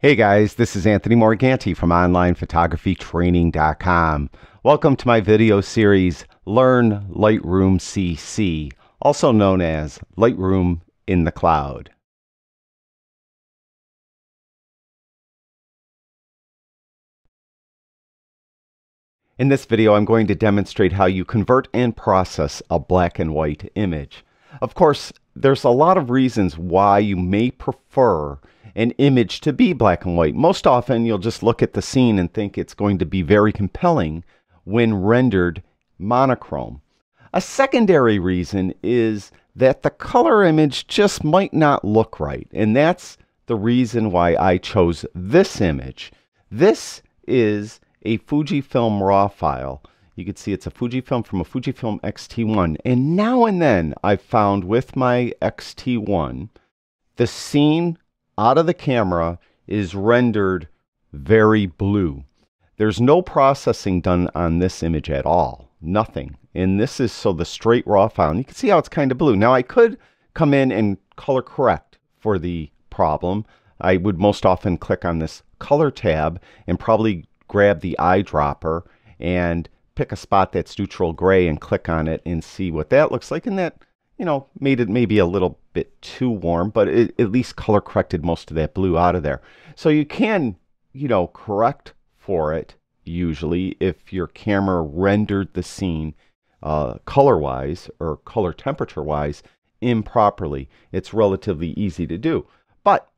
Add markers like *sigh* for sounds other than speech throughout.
Hey guys, this is Anthony Morganti from OnlinePhotographyTraining.com. Welcome to my video series, Learn Lightroom CC, also known as Lightroom in the Cloud. In this video, I'm going to demonstrate how you convert and process a black and white image. Of course, there's a lot of reasons why you may prefer an image to be black and white. Most often, you'll just look at the scene and think it's going to be very compelling when rendered monochrome. A secondary reason is that the color image just might not look right, and that's the reason why I chose this image. This is a Fujifilm RAW file. You can see it's a Fujifilm from a Fujifilm X-T1. And now and then I've found with my X-T1, the scene out of the camera is rendered very blue. There's no processing done on this image at all. Nothing. And this is so the straight raw file. And you can see how it's kind of blue. Now I could come in and color correct for the problem. I would most often click on this color tab and probably grab the eyedropper and pick a spot that's neutral gray and click on it and see what that looks like. And that you know, made it maybe a little bit too warm, but it at least color corrected most of that blue out of there. So you can, you know, correct for it usually if your camera rendered the scene uh, color-wise or color temperature-wise improperly. It's relatively easy to do. But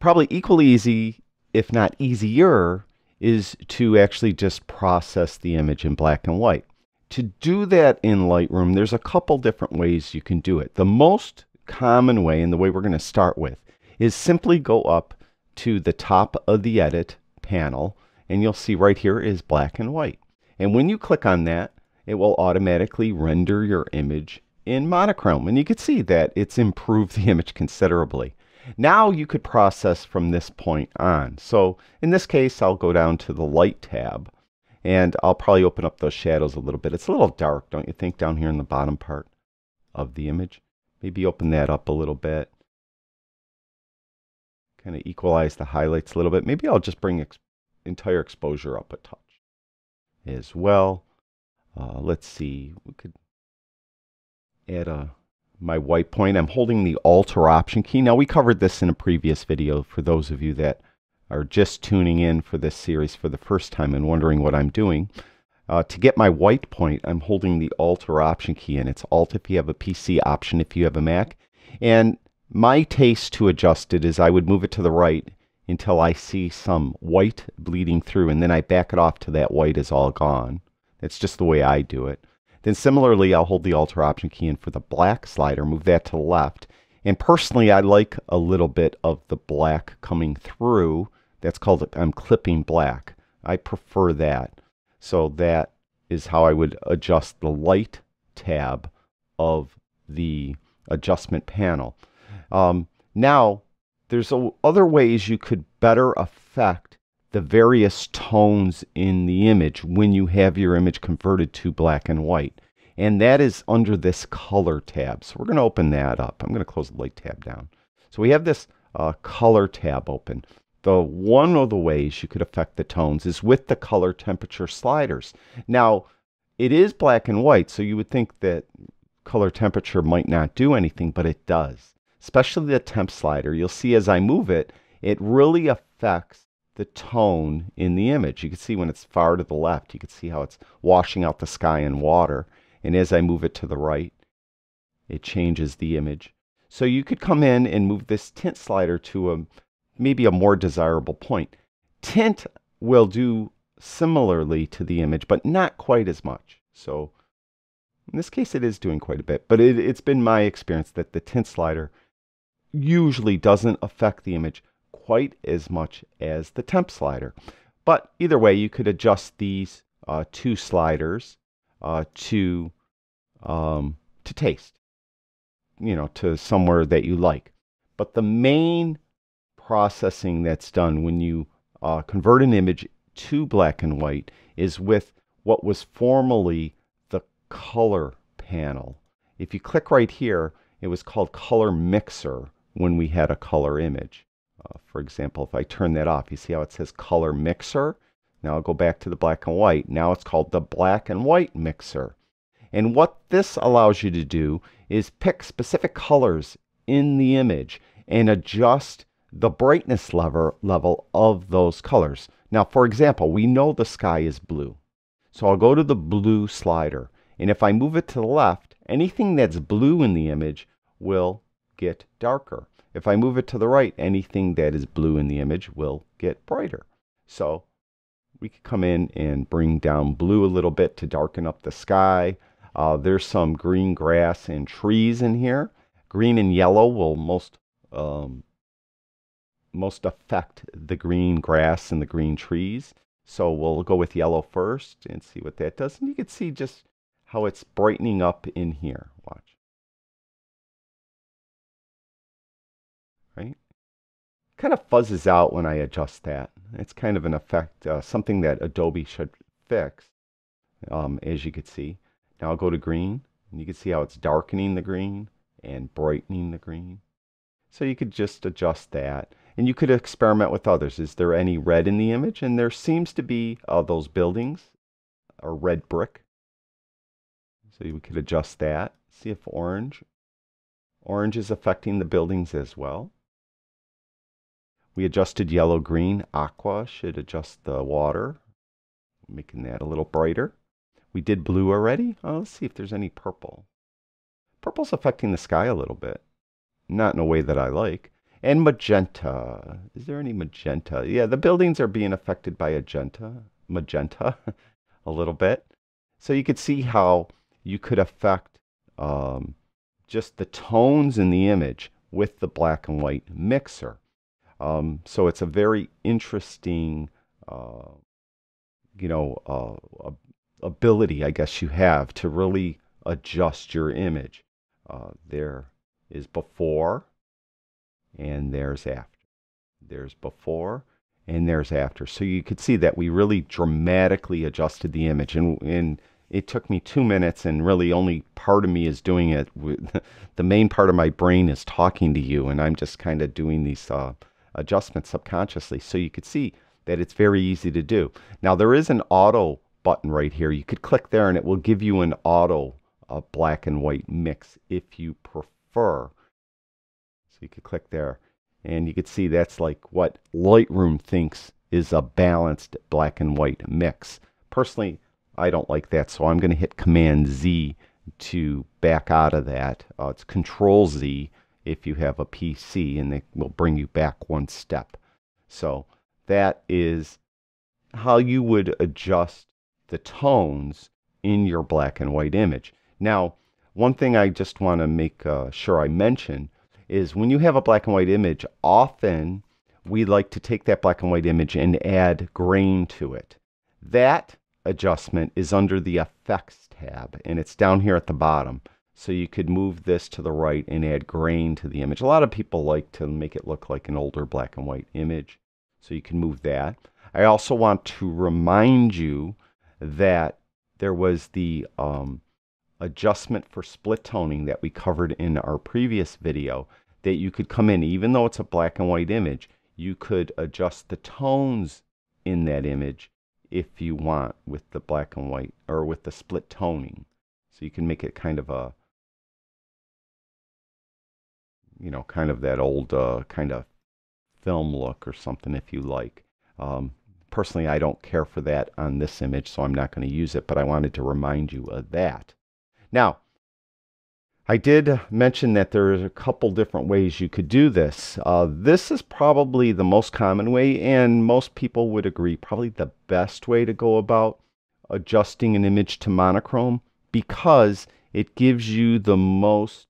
probably equally easy, if not easier, is to actually just process the image in black and white. To do that in Lightroom, there's a couple different ways you can do it. The most common way, and the way we're going to start with, is simply go up to the top of the Edit panel, and you'll see right here is black and white. And when you click on that, it will automatically render your image in monochrome. And you can see that it's improved the *laughs* image considerably. Now you could process from this point on. So in this case, I'll go down to the Light tab and I'll probably open up those shadows a little bit. It's a little dark, don't you think, down here in the bottom part of the image? Maybe open that up a little bit. Kind of equalize the highlights a little bit. Maybe I'll just bring ex entire exposure up a touch as well. Uh, let's see. We could add a my white point. I'm holding the Alt or Option key. Now, we covered this in a previous video for those of you that are just tuning in for this series for the first time and wondering what I'm doing, uh, to get my white point, I'm holding the Alt or Option key, and it's Alt if you have a PC, Option if you have a Mac. And my taste to adjust it is I would move it to the right until I see some white bleeding through, and then I back it off to that white is all gone. That's just the way I do it. Then similarly, I'll hold the Alt Option key, and for the black slider, move that to the left. And personally, I like a little bit of the black coming through that's called I'm clipping black. I prefer that. So that is how I would adjust the light tab of the adjustment panel. Um, now, there's other ways you could better affect the various tones in the image when you have your image converted to black and white. And that is under this color tab. So we're going to open that up. I'm going to close the light tab down. So we have this uh, color tab open the one of the ways you could affect the tones is with the color temperature sliders. Now, it is black and white, so you would think that color temperature might not do anything, but it does. Especially the temp slider. You'll see as I move it, it really affects the tone in the image. You can see when it's far to the left, you can see how it's washing out the sky and water. And as I move it to the right, it changes the image. So you could come in and move this tint slider to a maybe a more desirable point. Tint will do similarly to the image, but not quite as much. So in this case, it is doing quite a bit, but it, has been my experience that the tint slider usually doesn't affect the image quite as much as the temp slider. But either way, you could adjust these uh, two sliders uh, to um, to taste, you know, to somewhere that you like. But the main processing that's done when you uh, convert an image to black and white is with what was formerly the color panel. If you click right here, it was called Color Mixer when we had a color image. Uh, for example, if I turn that off, you see how it says color mixer? Now I'll go back to the black and white. Now it's called the black and white mixer. And what this allows you to do is pick specific colors in the image and adjust the brightness lever, level of those colors. Now, for example, we know the sky is blue. So I'll go to the blue slider. And if I move it to the left, anything that's blue in the image will get darker. If I move it to the right, anything that is blue in the image will get brighter. So we could come in and bring down blue a little bit to darken up the sky. Uh, there's some green grass and trees in here. Green and yellow will most um, most affect the green grass and the green trees. So we'll go with yellow first and see what that does. And you can see just how it's brightening up in here. Watch. Right? Kind of fuzzes out when I adjust that. It's kind of an effect, uh, something that Adobe should fix, um, as you can see. Now I'll go to green, and you can see how it's darkening the green and brightening the green. So you could just adjust that. And you could experiment with others. Is there any red in the image? And there seems to be uh, those buildings a red brick. So we could adjust that. See if orange. Orange is affecting the buildings as well. We adjusted yellow, green. Aqua should adjust the water, making that a little brighter. We did blue already. Oh, let's see if there's any purple. Purple's affecting the sky a little bit. Not in a way that I like. And magenta. Is there any magenta? Yeah, the buildings are being affected by magenta, magenta *laughs* a little bit. So you could see how you could affect um, just the tones in the image with the black and white mixer. Um, so it's a very interesting, uh, you know, uh, ability, I guess you have to really adjust your image. Uh, there is before and there's after. There's before and there's after. So you could see that we really dramatically adjusted the image. And, and it took me two minutes, and really only part of me is doing it. *laughs* the main part of my brain is talking to you, and I'm just kind of doing these uh, adjustments subconsciously. So you could see that it's very easy to do. Now, there is an auto button right here. You could click there, and it will give you an auto uh, black and white mix if you prefer. So you could click there and you could see that's like what Lightroom thinks is a balanced black and white mix. Personally, I don't like that, so I'm going to hit Command Z to back out of that. Uh, it's Control Z if you have a PC, and it will bring you back one step. So that is how you would adjust the tones in your black and white image. Now, one thing I just want to make uh, sure I mention is when you have a black and white image, often we like to take that black and white image and add grain to it. That adjustment is under the effects tab and it's down here at the bottom. So you could move this to the right and add grain to the image. A lot of people like to make it look like an older black and white image. So you can move that. I also want to remind you that there was the um, adjustment for split toning that we covered in our previous video that you could come in, even though it's a black and white image, you could adjust the tones in that image if you want with the black and white or with the split toning. So you can make it kind of a, you know, kind of that old uh, kind of film look or something if you like. Um, personally, I don't care for that on this image, so I'm not going to use it, but I wanted to remind you of that. Now, I did mention that there's a couple different ways you could do this. Uh, this is probably the most common way, and most people would agree, probably the best way to go about adjusting an image to monochrome because it gives you the most,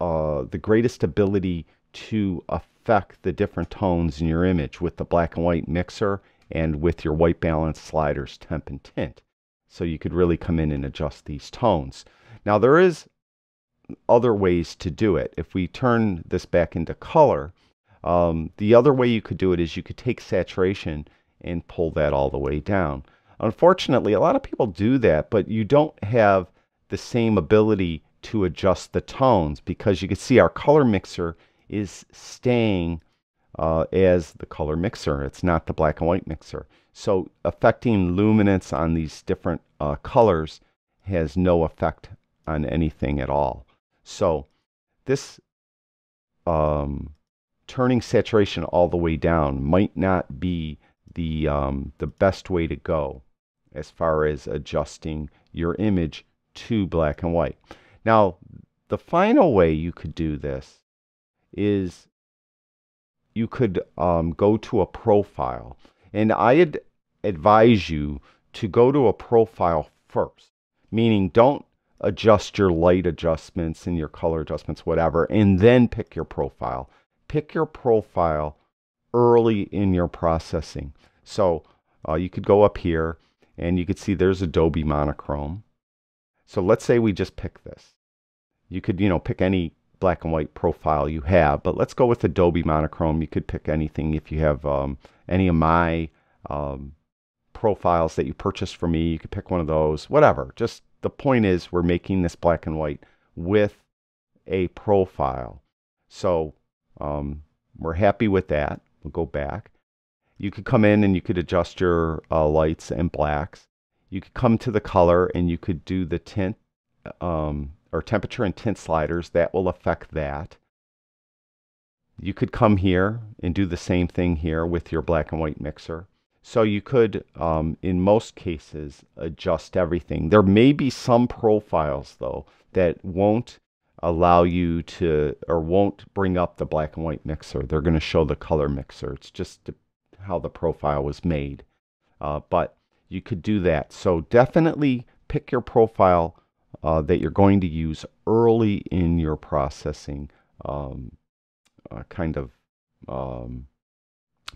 uh, the greatest ability to affect the different tones in your image with the black and white mixer and with your white balance sliders temp and tint. So you could really come in and adjust these tones. Now there is other ways to do it. If we turn this back into color, um, the other way you could do it is you could take saturation and pull that all the way down. Unfortunately, a lot of people do that, but you don't have the same ability to adjust the tones because you can see our color mixer is staying uh, as the color mixer. It's not the black and white mixer. So affecting luminance on these different uh, colors has no effect on anything at all. So this um, turning saturation all the way down might not be the um, the best way to go as far as adjusting your image to black and white. Now, the final way you could do this is you could um, go to a profile. And I'd advise you to go to a profile first, meaning don't adjust your light adjustments and your color adjustments, whatever, and then pick your profile. Pick your profile early in your processing. So uh, you could go up here and you could see there's Adobe Monochrome. So let's say we just pick this. You could, you know, pick any black and white profile you have, but let's go with Adobe Monochrome. You could pick anything if you have um, any of my um, profiles that you purchased for me. You could pick one of those, whatever. Just the point is we're making this black and white with a profile. So um, we're happy with that. We'll go back. You could come in and you could adjust your uh, lights and blacks. You could come to the color and you could do the tint um, or temperature and tint sliders. That will affect that. You could come here and do the same thing here with your black and white mixer. So you could, um, in most cases, adjust everything. There may be some profiles, though, that won't allow you to, or won't bring up the black and white mixer. They're going to show the color mixer. It's just how the profile was made. Uh, but you could do that. So definitely pick your profile uh, that you're going to use early in your processing um, uh, kind of um,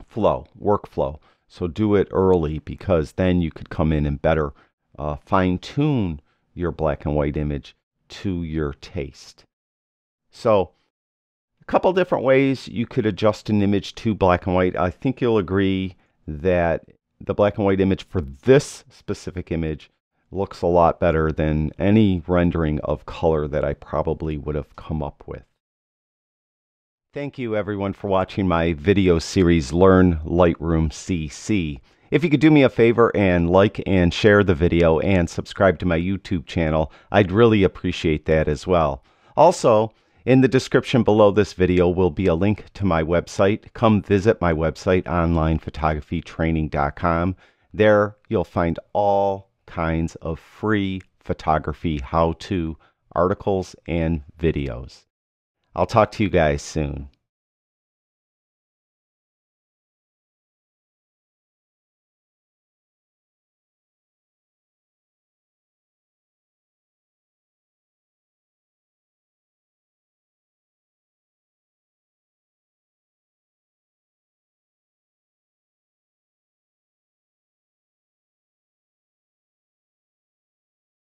flow, workflow. So do it early because then you could come in and better uh, fine tune your black and white image to your taste. So a couple different ways you could adjust an image to black and white. I think you'll agree that the black and white image for this specific image looks a lot better than any rendering of color that I probably would have come up with. Thank you everyone for watching my video series Learn Lightroom CC. If you could do me a favor and like and share the video and subscribe to my YouTube channel, I'd really appreciate that as well. Also, in the description below this video will be a link to my website. Come visit my website, onlinephotographytraining.com. There you'll find all kinds of free photography how to articles and videos. I'll talk to you guys soon.